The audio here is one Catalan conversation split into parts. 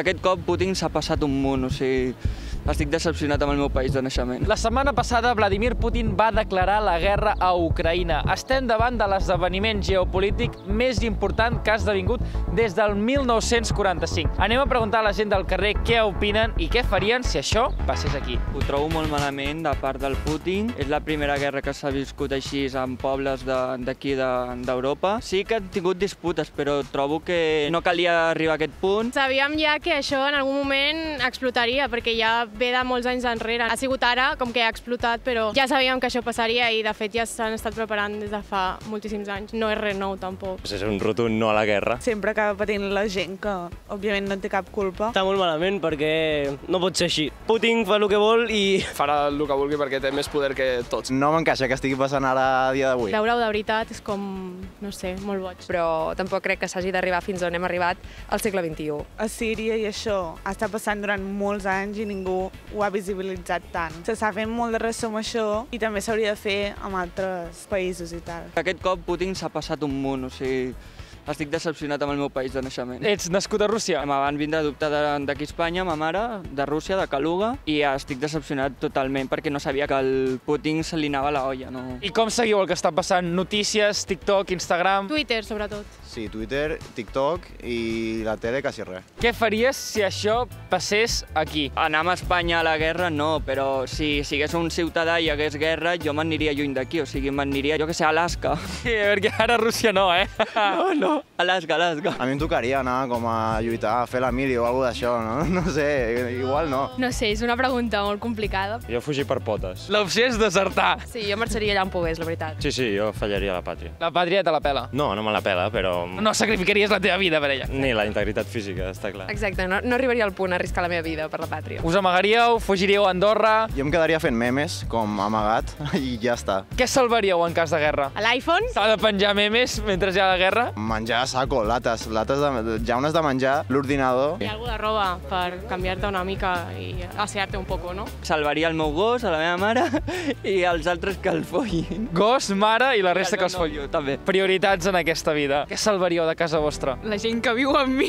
Aquest cop Putin s'ha passat un munt, o sigui, estic decepcionat amb el meu país de naixement. La setmana passada, Vladimir Putin va declarar la guerra a Ucraïna. Estem davant de l'esdeveniment geopolític més important que ha esdevingut des del 1945. Anem a preguntar a la gent del carrer què opinen i què farien si això passés aquí. Ho trobo molt malament de part del Putin. És la primera guerra que s'ha viscut així en pobles de- d'aquí de- d'Europa. Sí que han tingut disputes, però trobo que no calia arribar a aquest punt. Sabíem ja que això en algun moment explotaria, perquè ja ve de molts anys enrere. Ha sigut ara com que ha explotat, però ja sabíem que això passaria i de fet ja s'han estat preparant des de fa moltíssims anys. No és res nou tampoc. És un rotund no a la guerra. sempre acaba patint la gent que, òbviament, no té cap culpa. Està molt malament perquè no pot ser així. Putin fa el que vol i farà el que vulgui perquè té més poder que tots. No m'encaixa que estigui passant ara a dia d'avui. Veure-ho de veritat és com, no sé, molt boig. però tampoc crec que s'hagi d'arribar fins on hem arribat al segle XXI. A Síria i això està passant durant molts anys i ningú ho ha visibilitzat tant. S'està fent molt de ressò amb això i també s'hauria de fer amb altres països i tal. Aquest cop Putin s'ha passat un munt, o sigui, estic decepcionat amb el meu país de naixement. Ets nascut a Rússia? Me van vindre a dubtar de- d'aquí a Espanya, ma mare, de Rússia, de Kaluga, i estic decepcionat totalment perquè no sabia que el Putin se li anava la olla. No? I com seguiu el que està passant? Notícies, TikTok, Instagram... Twitter, sobretot. Sí, Twitter, TikTok i la tele quasi res. Què faries si això passés aquí? Anar amb Espanya a la guerra no, però si sigués un ciutadà i hi hagués guerra, jo m'aniria lluny d'aquí, o sigui, m'aniria, jo que sé, a Alaska. Sí, perquè ara Rússia no, eh? No, no, Alaska, Alaska. A mi em tocaria anar com a lluitar, a fer la mili o alguna d'això, no? No sé, igual no. No sé, és una pregunta molt complicada. Jo fugir per potes. L'opció és desertar. Sí, jo marxaria allà on pogués, la veritat. Sí, sí, jo fallaria la pàtria. La pàtria te la pela. No, no me la pela, però... No sacrificaries la teva vida per ella. Ni la integritat física, està clar. Exacte, no, no arribaria al punt a arriscar la meva vida per la pàtria. Us amagaríeu, fugiríeu a Andorra... Jo em quedaria fent memes, com amagat, i ja està. Què salvaríeu en cas de guerra? A l'iPhone? S'ha de penjar memes mentre hi ha la guerra? Menjar a saco, lates, lates de, jaunes de menjar, l'ordinador. Hi ha algú de roba per canviar-te una mica i assear-te un poco, no? Salvaria el meu gos, a la meva mare, i els altres que el follin. Gos, mare i la resta que els no, foll. jo també. Prioritats en aquesta vida. Què salvaríeu de casa vostra? La gent que viu amb mi.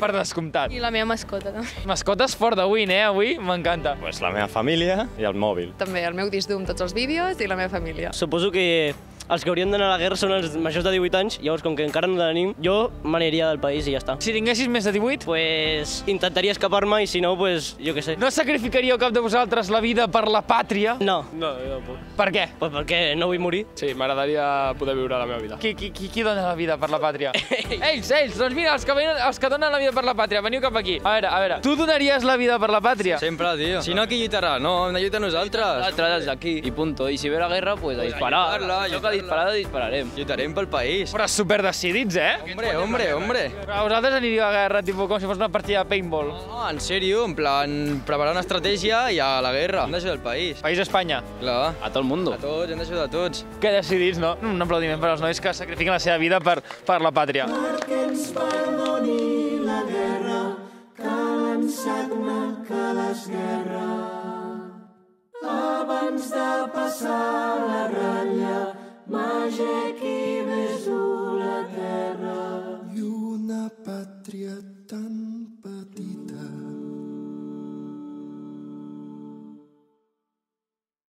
Per descomptat. I la meva mascota, també. Mascotes fort de win, eh, avui? M'encanta. Pues la meva família i el mòbil. També el meu disc amb tots els vídeos i la meva família. suposo que els que haurien d'anar a la guerra són els majors de 18 anys, llavors com que encara no tenim, jo m'aniria del país i ja està. Si tinguessis més de 18, Pues intentaria escapar-me i si no, pues jo què sé. no sacrificaríeu cap de vosaltres la vida per la pàtria? No, No, jo no puc. Per què? pues perquè no vull morir. Sí, m'agradaria poder viure la meva vida. Qui, qui, qui, qui dona la vida per la pàtria? ells, ells! Doncs mira, els que, venen, els que donen la vida per la pàtria, veniu cap aquí. A veure, a veure, tu donaries la vida per la pàtria? Sempre, tío. Si no, qui lluitarà? No, hem de lluitar nosaltres. Nosaltres des d'aquí. I punto. I si ve la guerra, pues a disparar. lluitar-la, Toca disparar, dispararem. Lluitarem pel país. Però super decidits, eh? Hombre, hombre, hombre. Però vosaltres aniríeu a la guerra, tipus, com si fos una partida de paintball. No, en sèrio, en plan, preparar una estratègia i a la guerra. Hem d'ajudar el país. País Espanya. Clar. A tot el mundo. A tots, hem d'ajudar a tots. Que decidits, no? Un aplaudiment per als nois que sacrifiquen la seva vida per, per la pàtria. Abans de passar màgia qui mesura la terra. I una pàtria tan petita